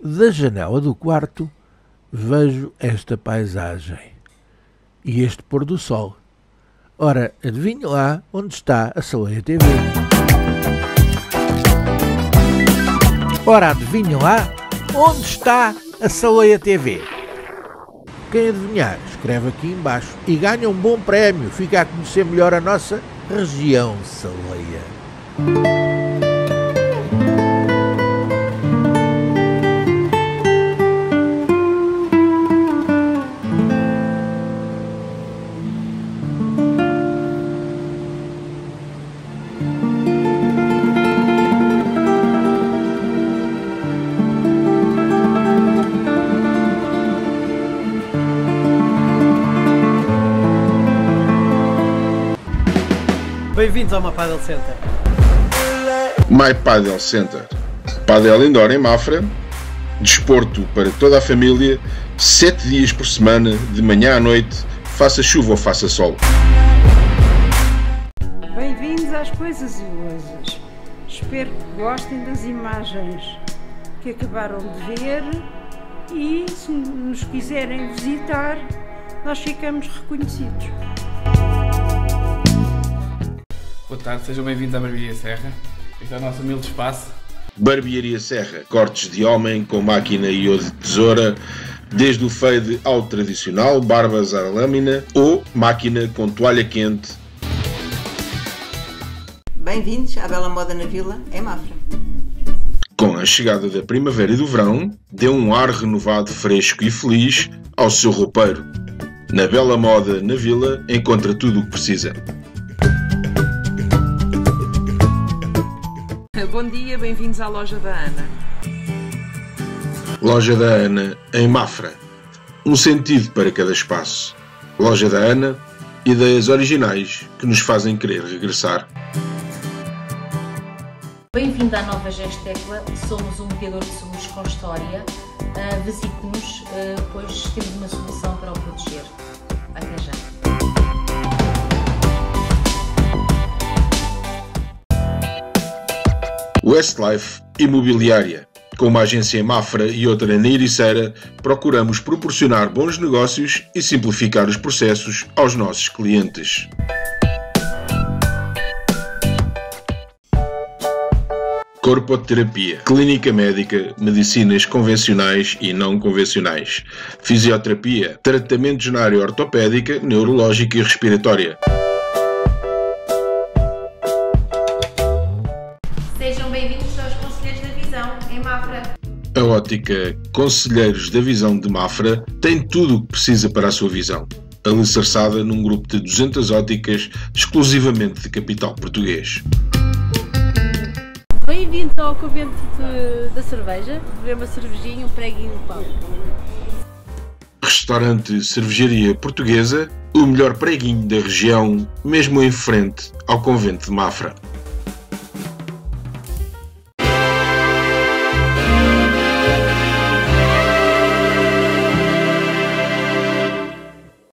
Da janela do quarto vejo esta paisagem e este pôr do sol. Ora, adivinhe lá onde está a Saleia TV. Ora, adivinhe lá onde está a Saleia TV. Quem adivinhar, escreve aqui embaixo e ganha um bom prémio. Fica a conhecer melhor a nossa região Saleia. Bem-vindos ao My Paddle Center. My Paddle Center. Paddle Indoor em Mafra. Desporto para toda a família. Sete dias por semana, de manhã à noite, faça chuva ou faça sol. Bem-vindos às coisas ilusas. Espero que gostem das imagens que acabaram de ver e se nos quiserem visitar, nós ficamos reconhecidos. Boa tarde, sejam bem-vindos à Barbearia Serra. Este é o nosso humilde espaço. Barbearia Serra. Cortes de homem com máquina e ou de tesoura. Desde o fade ao tradicional, barbas à lâmina ou máquina com toalha quente. Bem-vindos à Bela Moda na Vila, em Mafra. Com a chegada da primavera e do verão, dê um ar renovado, fresco e feliz ao seu roupeiro. Na Bela Moda na Vila encontra tudo o que precisa. Bom dia, bem-vindos à loja da Ana. Loja da Ana em Mafra. Um sentido para cada espaço. Loja da Ana, ideias originais que nos fazem querer regressar. Bem-vindo à nova Gestecla, somos um mediador de seguros com história. Uh, Visite-nos, uh, pois temos uma solução para o proteger. Até já. Westlife Imobiliária. Com uma agência em Mafra e outra na Ericeira, procuramos proporcionar bons negócios e simplificar os processos aos nossos clientes. Corpoterapia, clínica médica, medicinas convencionais e não convencionais, fisioterapia, tratamentos na área ortopédica, neurológica e respiratória. Conselheiros da Visão, em Mafra. A ótica Conselheiros da Visão de Mafra tem tudo o que precisa para a sua visão. Alicerçada num grupo de 200 óticas exclusivamente de capital português. Bem-vindos ao Convento de- da Cerveja, beber uma cervejinha, um preguinho e um pão. Restaurante Cervejaria Portuguesa, o melhor preguinho da região, mesmo em frente ao Convento de Mafra.